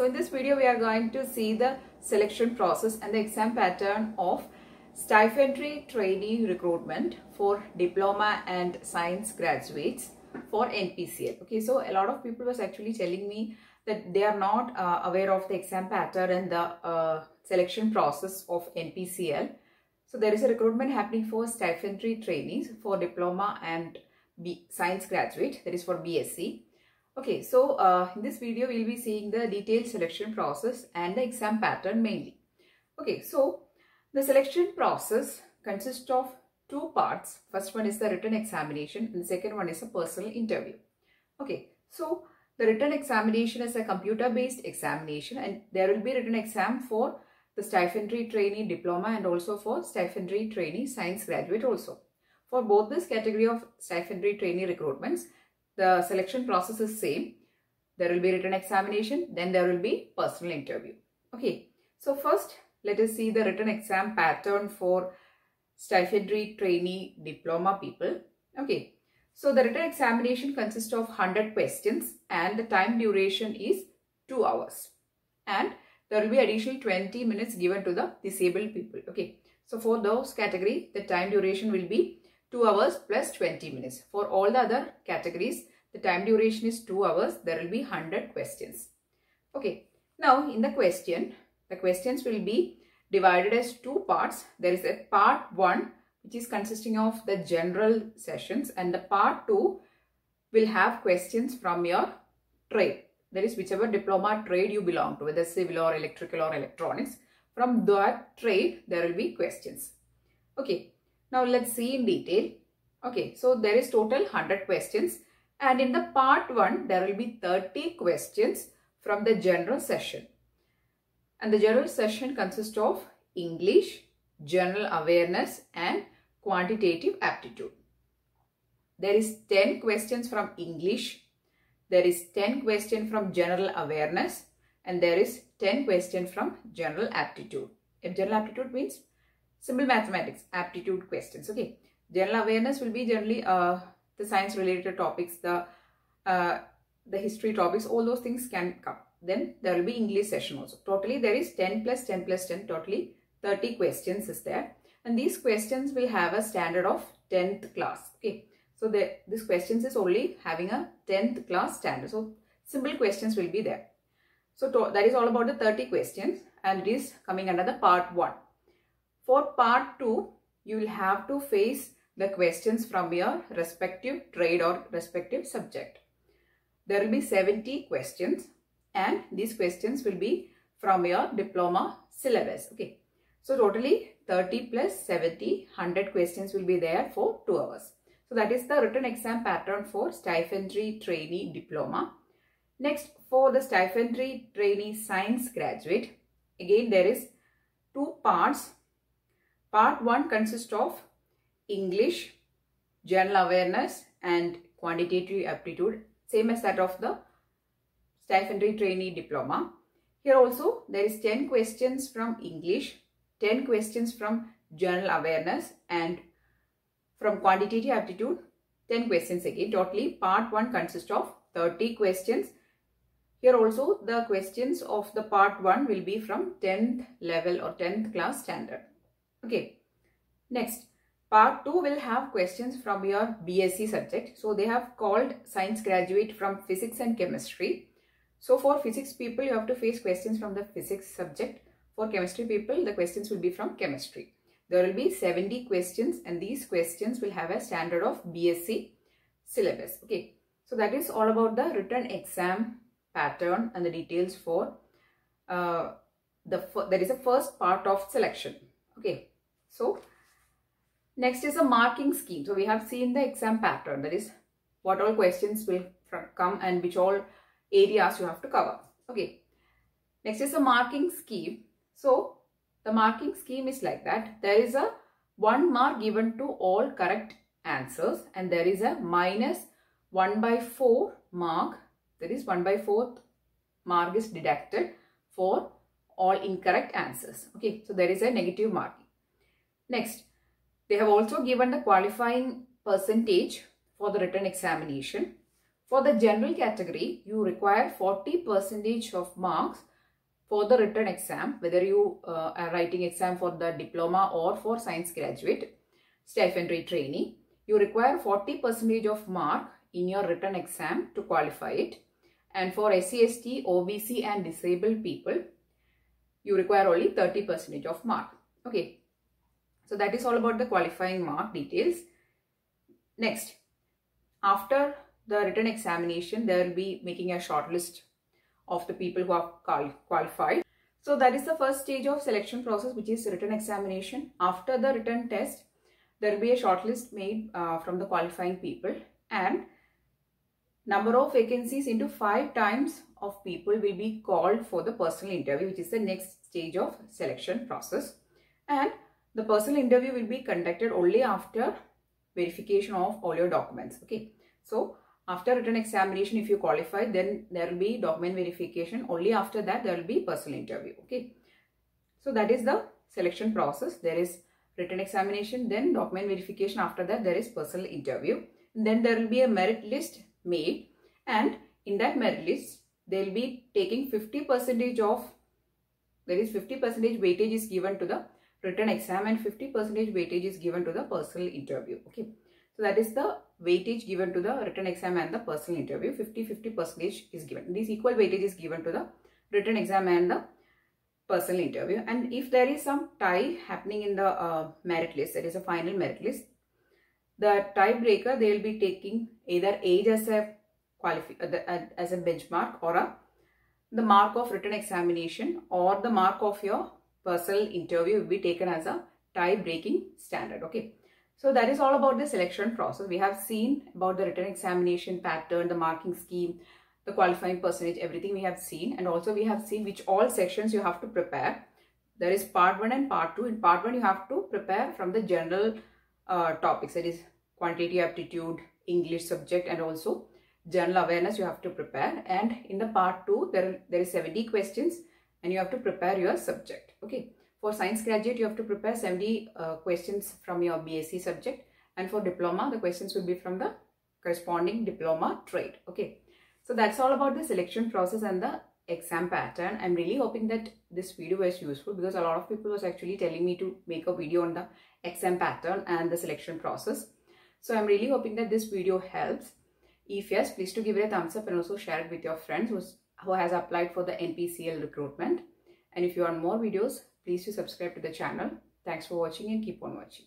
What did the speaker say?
So in this video we are going to see the selection process and the exam pattern of stipendary trainee recruitment for diploma and science graduates for NPCIL. Okay, so a lot of people was actually telling me that they are not uh, aware of the exam pattern and the uh, selection process of NPCIL. So there is a recruitment happening for stipendary trainees for diploma and B science graduate that is for BSc. Okay, so uh, in this video we'll be seeing the detailed selection process and the exam pattern mainly. Okay, so the selection process consists of two parts. First one is the written examination and the second one is a personal interview. Okay, so the written examination is a computer based examination and there will be written exam for the stipendary trainee diploma and also for stipendary trainee science graduate also. For both this category of stipendary trainee recruitments, the selection process is same. There will be written examination, then there will be personal interview. Okay, so first let us see the written exam pattern for stipendary trainee diploma people. Okay, so the written examination consists of 100 questions and the time duration is 2 hours. And there will be additional 20 minutes given to the disabled people. Okay, so for those category, the time duration will be 2 hours plus 20 minutes. For all the other categories, the time duration is 2 hours. There will be 100 questions. Okay. Now, in the question, the questions will be divided as two parts. There is a part 1 which is consisting of the general sessions and the part 2 will have questions from your trade. That is whichever diploma trade you belong to, whether civil or electrical or electronics. From that trade, there will be questions. Okay. Now let's see in detail. Okay, so there is total 100 questions and in the part 1 there will be 30 questions from the general session. And the general session consists of English, general awareness and quantitative aptitude. There is 10 questions from English, there is 10 question from general awareness and there is 10 question from general aptitude. If general aptitude means simple mathematics aptitude questions okay general awareness will be generally uh, the science related topics the uh, the history topics all those things can come. Then there will be english session also. Totally there is 10 plus 10 plus 10 totally 30 questions is there. And these questions will have a standard of 10th class okay? So the, this questions is only having a 10th class standard. So simple questions will be there. So to, that is all about the 30 questions and it is coming under the part 1 for part 2, you will have to face the questions from your respective trade or respective subject. There will be 70 questions and these questions will be from your diploma syllabus. Okay. So totally 30 plus 70, 100 questions will be there for 2 hours. So that is the written exam pattern for stipendary trainee diploma. Next for the stipendary trainee science graduate, again there is two parts Part 1 consists of English, general awareness and quantitative aptitude, same as that of the stipendary trainee diploma. Here also there is 10 questions from English, 10 questions from general awareness and from quantitative aptitude 10 questions again. Totally part 1 consists of 30 questions. Here also the questions of the part 1 will be from 10th level or 10th class standard. Okay. Next, part 2 will have questions from your BSc subject. So, they have called science graduate from physics and chemistry. So, for physics people, you have to face questions from the physics subject. For chemistry people, the questions will be from chemistry. There will be 70 questions and these questions will have a standard of BSc syllabus. Okay. So, that is all about the written exam pattern and the details for uh, the that is the first part of selection. Okay. So, next is a marking scheme. So, we have seen the exam pattern that is what all questions will come and which all areas you have to cover. Okay. Next is a marking scheme. So, the marking scheme is like that. There is a 1 mark given to all correct answers and there is a minus 1 by 4 mark. That is 1 by 4 mark is deducted for all incorrect answers. Okay. So, there is a negative marking. Next, they have also given the qualifying percentage for the written examination. For the general category, you require 40 percentage of marks for the written exam, whether you uh, are writing exam for the diploma or for science graduate, stipendary trainee, you require 40 percentage of mark in your written exam to qualify it. And for SC, ST, OBC and disabled people, you require only 30 percentage of mark. Okay. So that is all about the qualifying mark details. Next, after the written examination, there will be making a short list of the people who are qualified. So that is the first stage of selection process which is written examination. After the written test, there will be a shortlist made uh, from the qualifying people and number of vacancies into five times of people will be called for the personal interview which is the next stage of selection process and the personal interview will be conducted only after verification of all your documents okay so after written examination, if you qualify, then there will be document verification. Only after that, there will be personal interview. Okay. So that is the selection process. There is written examination, then document verification. After that, there is personal interview. Then there will be a merit list made. And in that merit list, they will be taking 50 percentage of, there is 50 percentage weightage is given to the written exam and 50 percentage weightage is given to the personal interview. Okay. So that is the weightage given to the written exam and the personal interview. 50-50 percentage is given. This equal weightage is given to the written exam and the personal interview. And if there is some tie happening in the uh, merit list, there is a final merit list, the tiebreaker, they will be taking either age as a qualify uh, uh, as a benchmark or a the mark of written examination or the mark of your personal interview will be taken as a tie breaking standard. Okay. So that is all about the selection process. We have seen about the written examination pattern, the marking scheme, the qualifying percentage, everything we have seen. And also we have seen which all sections you have to prepare. There is part 1 and part 2. In part 1 you have to prepare from the general uh, topics. That is quantitative aptitude, English subject and also general awareness you have to prepare. And in the part 2 there, there is 70 questions and you have to prepare your subject. Okay. For science graduate, you have to prepare 70 uh, questions from your BSc subject. And for diploma, the questions will be from the corresponding diploma trade. Okay. So that's all about the selection process and the exam pattern. I'm really hoping that this video was useful because a lot of people was actually telling me to make a video on the exam pattern and the selection process. So I'm really hoping that this video helps. If yes, please to give it a thumbs up and also share it with your friends who's, who has applied for the NPCIL recruitment. And if you want more videos, Please do subscribe to the channel. Thanks for watching and keep on watching.